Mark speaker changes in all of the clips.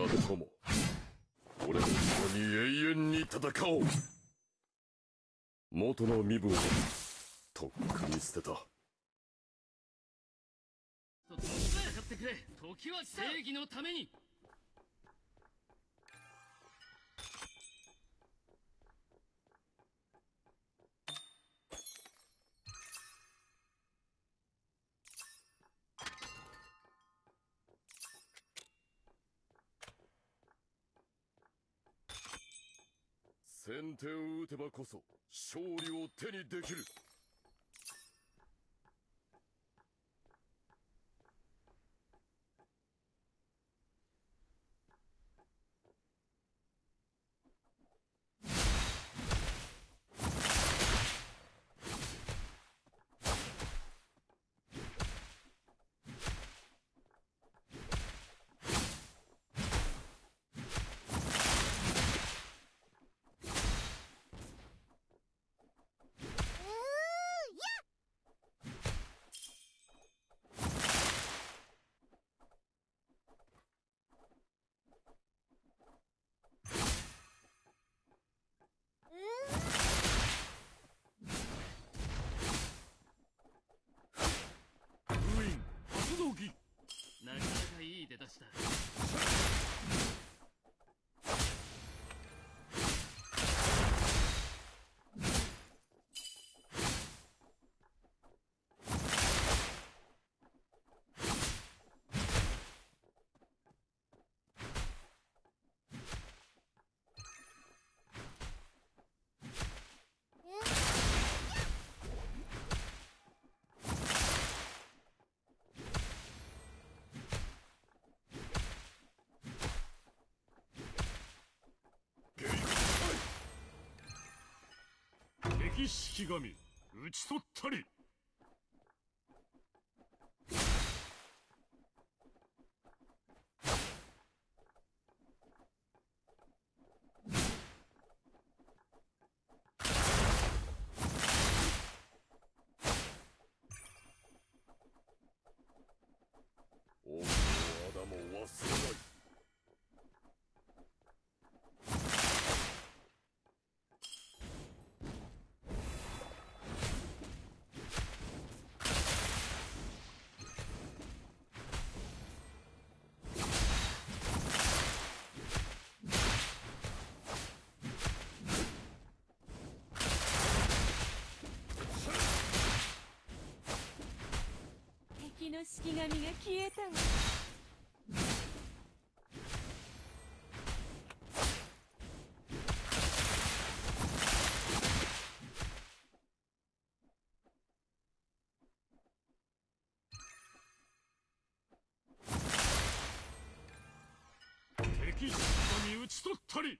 Speaker 1: が友俺と共に永遠に戦おう。元の身分をとっくに捨てた。
Speaker 2: 時は正義のために。
Speaker 1: 先手を打てばこそ勝利を手にできる
Speaker 2: 封印発動機なかなかいい出だしだ敵式神討ち取ったり。
Speaker 1: 王の仇も忘れない。
Speaker 3: 敵の式神が消えたわ。
Speaker 2: 敵式神討ち取ったり。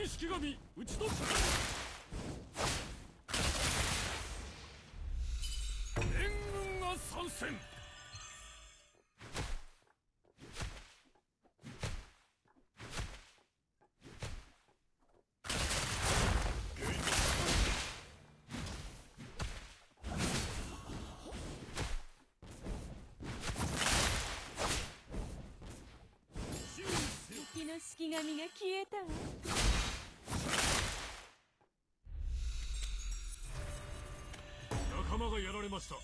Speaker 2: 敵式神打ち取った援軍が参戦。注意せよ
Speaker 3: 敵の式神が消えたわ。
Speaker 2: 仲間がやられました。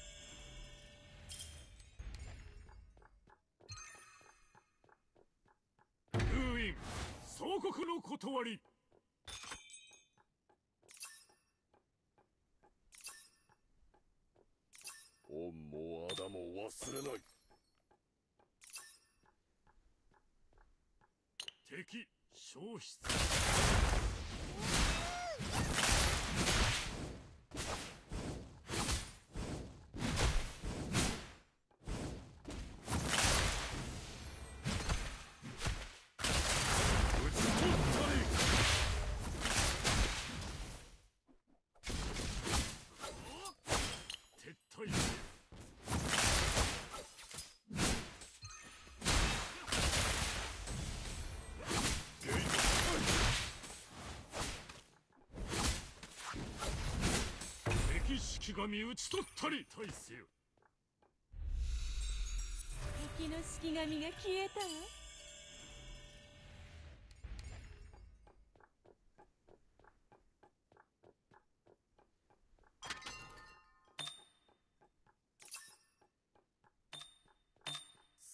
Speaker 2: 封印総国の断り。
Speaker 1: 恩も仇も忘れない。
Speaker 2: 敵消失神討ち取ったり退せよ
Speaker 3: 敵の式神が消えたわ。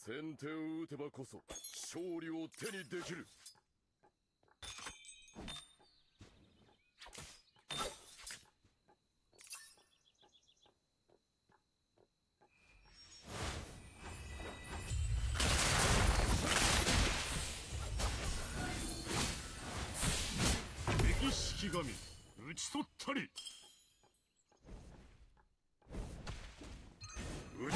Speaker 1: 先手を打てばこそ勝利を手にできる
Speaker 2: 敵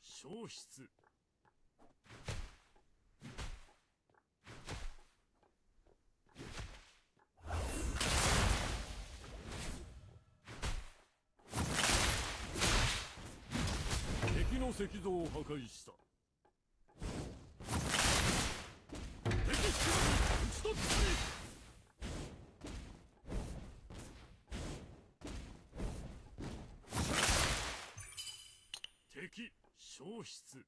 Speaker 2: 消失。敵の石像を破壊した。敵消失。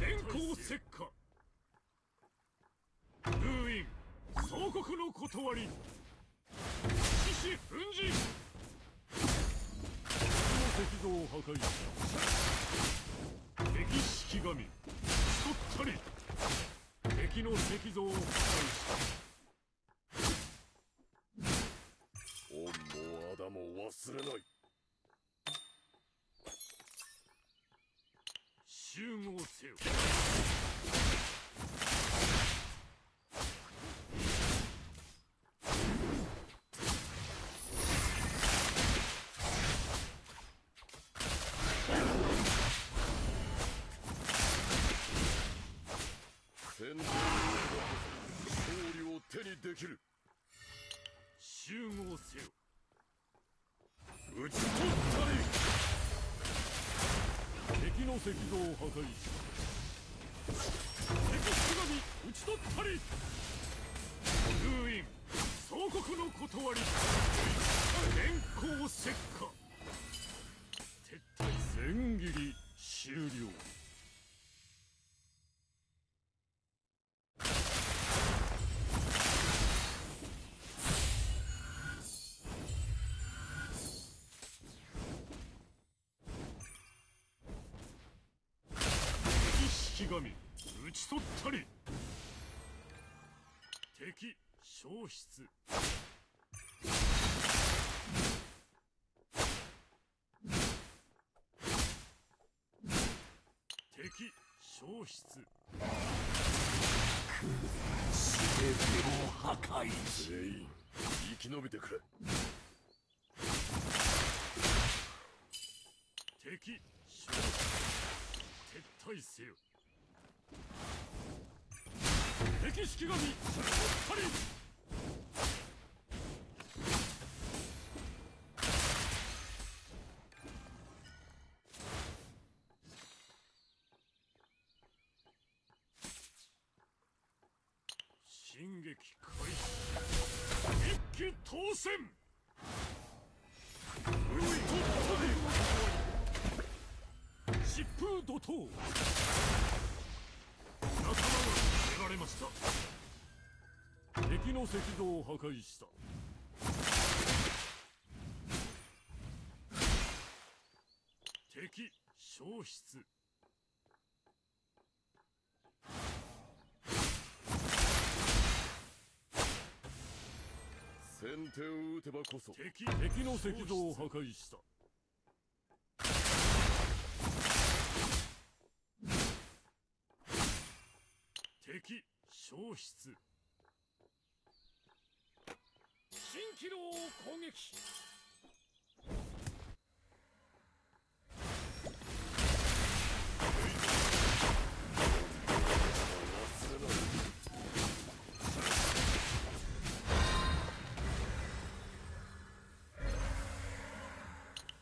Speaker 2: 電光石火。封印。総国の断り。獅子奮陣敵の石像を破壊した。敵式神討ち取った。り敵の石像を破壊した。
Speaker 1: 恩も仇も忘れない
Speaker 2: 集合せよ石像を破壊し敵式神討ち取ったり封印総国の断り連行石火撤退千切り神討ち取ったり。敵消失。敵消失。
Speaker 4: 全てを破壊。し
Speaker 1: 全員生き延びてくれ。
Speaker 2: 敵消失。撤退せよ敵式神しっかり進撃開始。一気当選海と疾風怒涛られました。敵の石像を破壊した。敵消失。
Speaker 1: 先手を打てばこそ。
Speaker 2: 敵敵の石像を破壊した敵消失。新機能攻撃。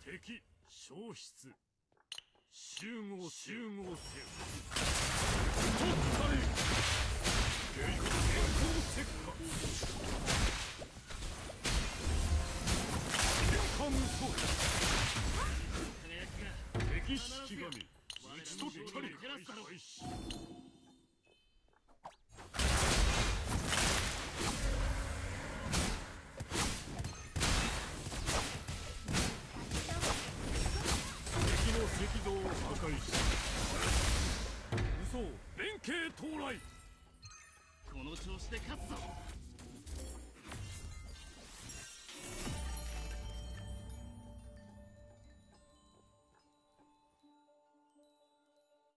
Speaker 2: 敵消失。集合集合せよ敵式神討ち取ったれ開始
Speaker 5: で勝つぞ。